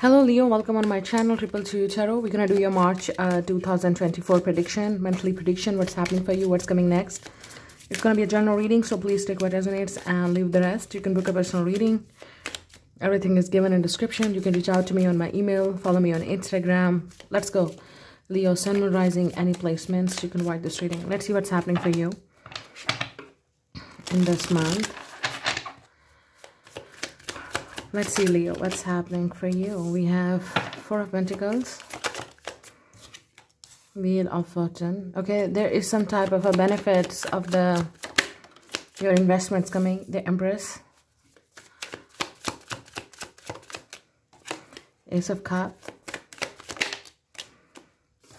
Hello Leo, welcome on my channel Triple Two Tarot. We're gonna do your March uh, 2024 prediction, monthly prediction, what's happening for you, what's coming next. It's gonna be a general reading, so please take what resonates and leave the rest. You can book a personal reading. Everything is given in description. You can reach out to me on my email, follow me on Instagram. Let's go. Leo, Sun, Moon, Rising, any placements, you can write this reading. Let's see what's happening for you in this month. Let's see, Leo, what's happening for you? We have Four of Pentacles, Wheel of Fortune. Okay, there is some type of a benefits of the your investments coming. The Empress, Ace of Cups.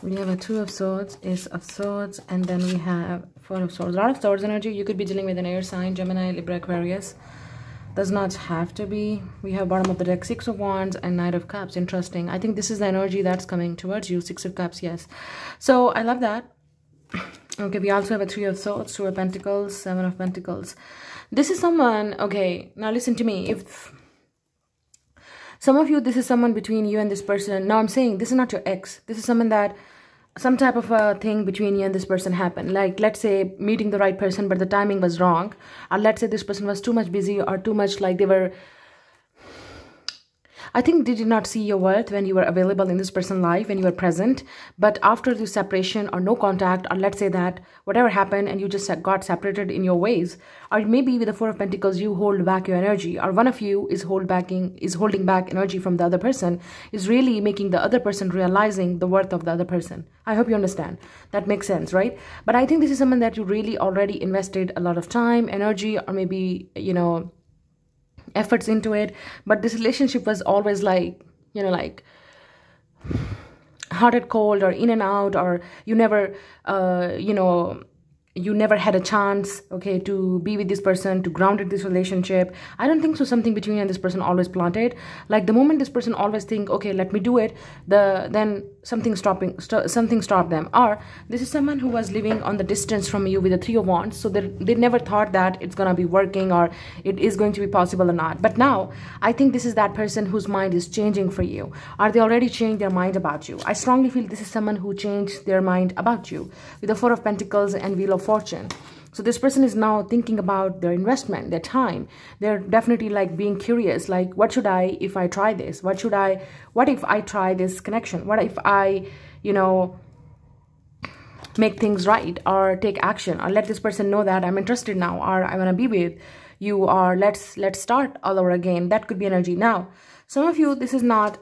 We have a Two of Swords, Ace of Swords, and then we have Four of Swords. A lot of Swords energy. You could be dealing with an air sign, Gemini, Libra, Aquarius does not have to be. We have bottom of the deck six of wands and knight of cups. Interesting. I think this is the energy that's coming towards you six of cups yes. So i love that. Okay we also have a three of swords two of pentacles seven of pentacles. This is someone okay now listen to me. If some of you this is someone between you and this person. Now i'm saying this is not your ex. This is someone that some type of a thing between you and this person happened. Like let's say meeting the right person but the timing was wrong. Or let's say this person was too much busy or too much like they were I think they did not see your worth when you were available in this person's life, when you were present. But after the separation or no contact, or let's say that whatever happened and you just got separated in your ways, or maybe with the Four of Pentacles, you hold back your energy, or one of you is hold backing is holding back energy from the other person, is really making the other person realizing the worth of the other person. I hope you understand. That makes sense, right? But I think this is someone that you really already invested a lot of time, energy, or maybe, you know, efforts into it but this relationship was always like you know like and cold or in and out or you never uh, you know you never had a chance okay to be with this person to ground this relationship. I don't think so something between you and this person always planted. Like the moment this person always think okay let me do it the then something stopping st something stopped them. Or this is someone who was living on the distance from you with a three of wands so they, they never thought that it's gonna be working or it is going to be possible or not. But now i think this is that person whose mind is changing for you. Or they already changed their mind about you? I strongly feel this is someone who changed their mind about you with the four of pentacles and wheel of fortune. So this person is now thinking about their investment, their time. They're definitely like being curious, like what should I, if I try this? What should I, what if I try this connection? What if I, you know, make things right or take action or let this person know that I'm interested now or I want to be with you or let's, let's start all over again. That could be energy. Now, some of you, this is not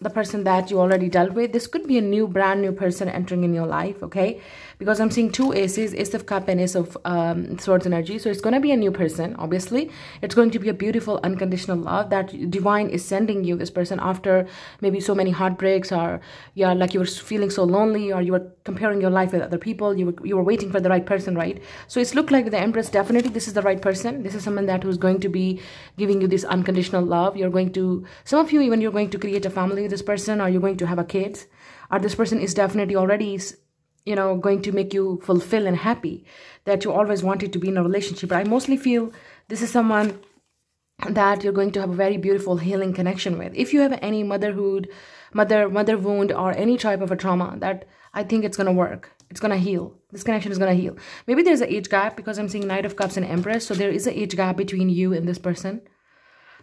the person that you already dealt with. This could be a new, brand new person entering in your life, okay? Because I'm seeing two aces, ace of cup and ace of um, swords energy. So it's going to be a new person, obviously. It's going to be a beautiful, unconditional love that divine is sending you, this person, after maybe so many heartbreaks or, yeah, like you were feeling so lonely or you were comparing your life with other people. You were, you were waiting for the right person, right? So it's looked like the Empress, definitely this is the right person. This is someone that who's going to be giving you this unconditional love. You're going to, some of you even you're going to create a family with this person or you're going to have a kid or this person is definitely already you know going to make you fulfill and happy that you always wanted to be in a relationship. But i mostly feel this is someone that you're going to have a very beautiful healing connection with. If you have any motherhood mother mother wound or any type of a trauma that i think it's going to work. It's going to heal. This connection is going to heal. Maybe there's an age gap because i'm seeing knight of cups and empress so there is an age gap between you and this person.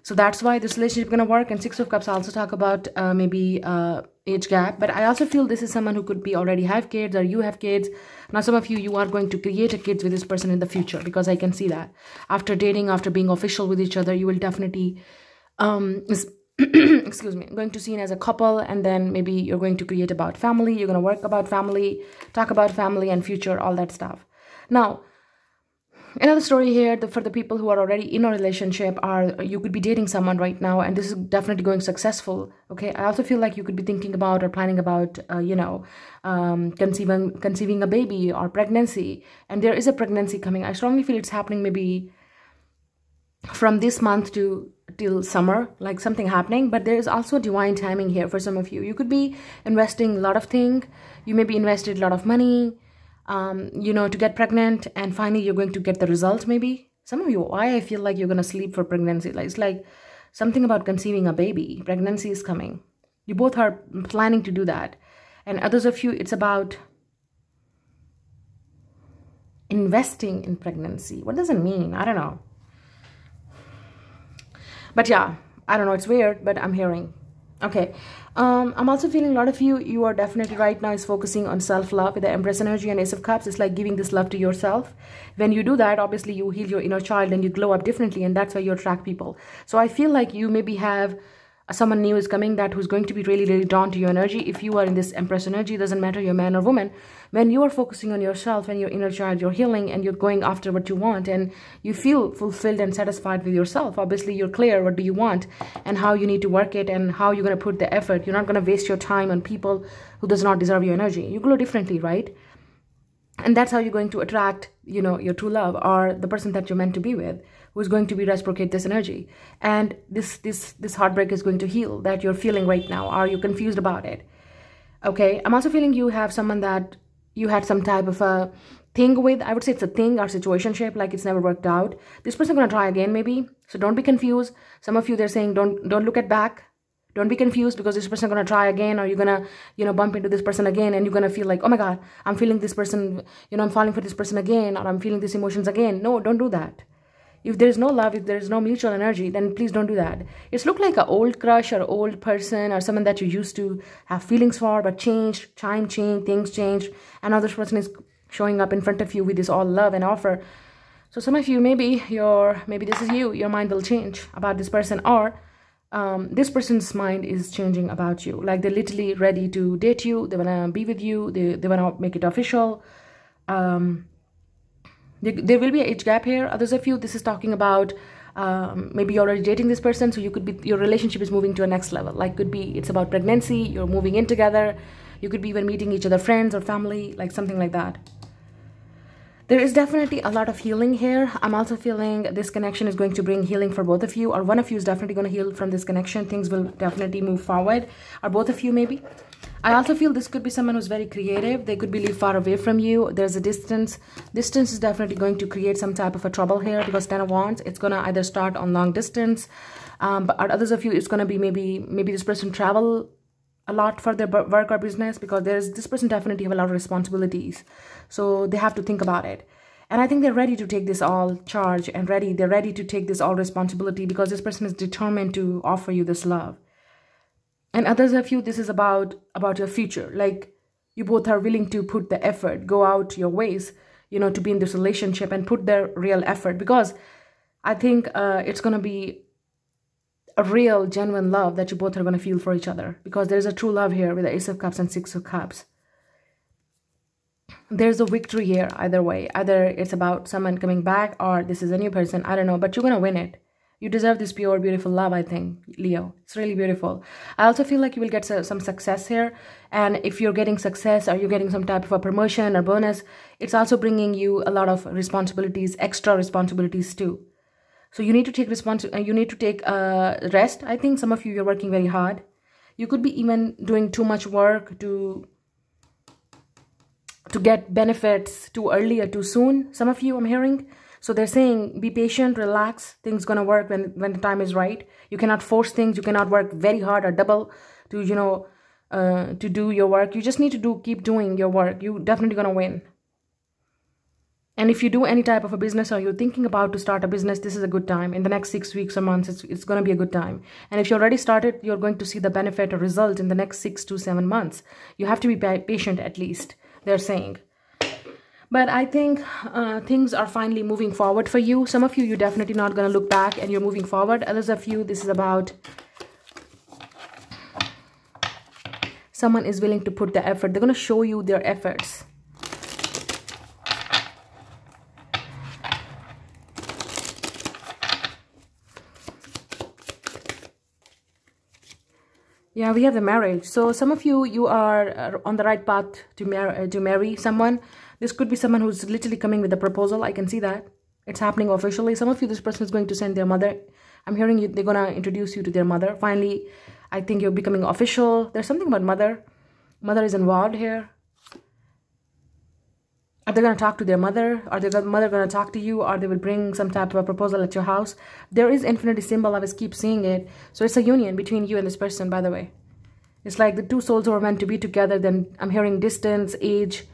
So that's why this relationship is gonna work and six of cups also talk about uh, maybe uh, age gap but i also feel this is someone who could be already have kids or you have kids. Now some of you you are going to create a kids with this person in the future because i can see that. After dating after being official with each other you will definitely um excuse me going to seen as a couple and then maybe you're going to create about family you're going to work about family talk about family and future all that stuff. Now another story here for the people who are already in a relationship are you could be dating someone right now and this is definitely going successful okay? I also feel like you could be thinking about or planning about uh, you know um, conceiving conceiving a baby or pregnancy and there is a pregnancy coming. I strongly feel it's happening maybe from this month to till summer like something happening but there is also divine timing here for some of you. You could be investing a lot of thing. You may be invested a lot of money um, you know, to get pregnant and finally you're going to get the result maybe. Some of you, why I feel like you're going to sleep for pregnancy. Like, it's like something about conceiving a baby. Pregnancy is coming. You both are planning to do that. And others of you, it's about investing in pregnancy. What does it mean? I don't know. But yeah, I don't know. It's weird, but I'm hearing. Okay. Um, I'm also feeling a lot of you, you are definitely right now is focusing on self-love with the Empress energy and Ace of Cups. It's like giving this love to yourself. When you do that, obviously you heal your inner child and you glow up differently and that's why you attract people. So I feel like you maybe have someone new is coming that who's going to be really really drawn to your energy. If you are in this empress energy doesn't matter you're man or woman. When you are focusing on yourself and your inner child you're healing and you're going after what you want and you feel fulfilled and satisfied with yourself obviously you're clear what do you want and how you need to work it and how you're going to put the effort. You're not going to waste your time on people who does not deserve your energy. You glow differently right and that's how you're going to attract you know your true love or the person that you're meant to be with who's going to be reciprocate this energy. And this this this heartbreak is going to heal that you're feeling right now. Are you confused about it? Okay i'm also feeling you have someone that you had some type of a thing with. I would say it's a thing or situationship like it's never worked out. This person gonna try again maybe. So don't be confused. Some of you they're saying don't don't look at back don't be confused because this person gonna try again or you're gonna you know bump into this person again and you're gonna feel like oh my god i'm feeling this person you know i'm falling for this person again or i'm feeling these emotions again. No don't do that. If there's no love if there's no mutual energy then please don't do that. It's look like an old crush or old person or someone that you used to have feelings for but changed time changed things changed and now this person is showing up in front of you with this all love and offer. So some of you maybe your maybe this is you your mind will change about this person or um, this person's mind is changing about you. Like they're literally ready to date you. They want to be with you. They, they want to make it official. Um, there will be an age gap here. Others of you this is talking about um, maybe you're already dating this person so you could be your relationship is moving to a next level. Like could be it's about pregnancy you're moving in together you could be even meeting each other friends or family like something like that there is definitely a lot of healing here i'm also feeling this connection is going to bring healing for both of you or one of you is definitely going to heal from this connection things will definitely move forward or both of you maybe I also feel this could be someone who's very creative. They could be live far away from you. There's a distance. Distance is definitely going to create some type of a trouble here because Ten of Wands, it's going to either start on long distance. Um, but others of you, it's going to be maybe, maybe this person travel a lot for their work or business because there's this person definitely have a lot of responsibilities. So they have to think about it. And I think they're ready to take this all charge and ready. They're ready to take this all responsibility because this person is determined to offer you this love and others of you this is about about your future like you both are willing to put the effort go out your ways you know to be in this relationship and put their real effort because i think uh, it's going to be a real genuine love that you both are going to feel for each other because there's a true love here with the ace of cups and six of cups there's a victory here either way either it's about someone coming back or this is a new person i don't know but you're going to win it you deserve this pure, beautiful love, I think, Leo. It's really beautiful. I also feel like you will get some success here. And if you're getting success or you're getting some type of a promotion or bonus, it's also bringing you a lot of responsibilities, extra responsibilities too. So you need to take respons uh, you need to take uh, rest. I think some of you, you're working very hard. You could be even doing too much work to to get benefits too early or too soon. Some of you, I'm hearing. So they're saying be patient, relax, things gonna work when when the time is right. You cannot force things, you cannot work very hard or double to, you know, uh, to do your work. You just need to do keep doing your work. You definitely gonna win. And if you do any type of a business or you're thinking about to start a business, this is a good time. In the next six weeks or months, it's, it's going to be a good time. And if you already started, you're going to see the benefit or result in the next six to seven months. You have to be patient at least, they're saying but i think uh, things are finally moving forward for you some of you you're definitely not going to look back and you're moving forward others of you this is about someone is willing to put the effort they're going to show you their efforts yeah we have the marriage so some of you you are uh, on the right path to marry uh, to marry someone this could be someone who's literally coming with a proposal. I can see that. It's happening officially. Some of you, this person is going to send their mother. I'm hearing you, they're going to introduce you to their mother. Finally, I think you're becoming official. There's something about mother. Mother is involved here. Are they going to talk to their mother? Are their mother going to talk to you? Or they will bring some type of a proposal at your house? There is infinity symbol. I just keep seeing it. So it's a union between you and this person, by the way. It's like the two souls who are meant to be together. Then I'm hearing distance, age.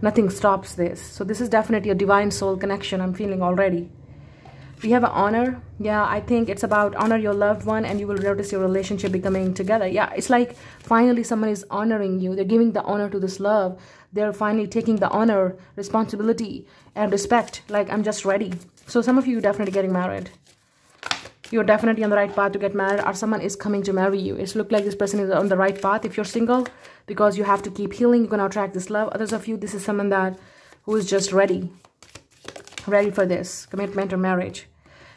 Nothing stops this. So this is definitely a divine soul connection I'm feeling already. We have an honor. Yeah, I think it's about honor your loved one and you will notice your relationship becoming together. Yeah, it's like finally someone is honoring you. They're giving the honor to this love. They're finally taking the honor, responsibility, and respect. Like, I'm just ready. So some of you definitely getting married you're definitely on the right path to get married or someone is coming to marry you it's look like this person is on the right path if you're single because you have to keep healing you're going to attract this love others of you this is someone that who is just ready ready for this commitment or marriage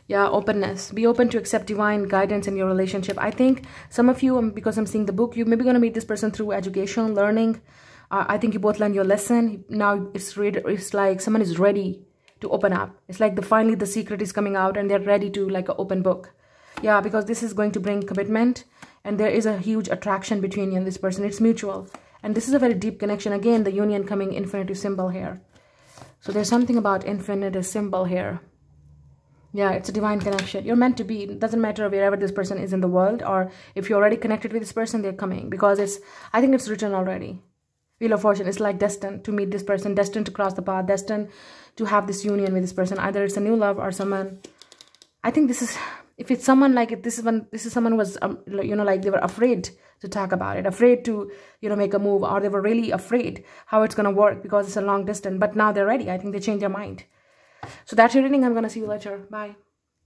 yeah openness. Be open to accept divine guidance in your relationship. I think some of you um, because i'm seeing the book you maybe going to meet this person through education learning. Uh, i think you both learned your lesson. Now it's read it's like someone is ready to open up. It's like the finally the secret is coming out and they're ready to like an open book. Yeah because this is going to bring commitment and there is a huge attraction between you and this person. It's mutual. And this is a very deep connection. Again the union coming infinitive symbol here. So there's something about infinitive symbol here yeah it's a divine connection. You're meant to be. It doesn't matter wherever this person is in the world or if you're already connected with this person they're coming. Because it's i think it's written already. Wheel of fortune is like destined to meet this person destined to cross the path destined to have this union with this person. Either it's a new love or someone i think this is if it's someone like if this is when this is someone who was um, you know like they were afraid to talk about it afraid to you know make a move or they were really afraid how it's going to work because it's a long distance. But now they're ready. I think they changed their mind so that's your reading i'm going to see you later. Bye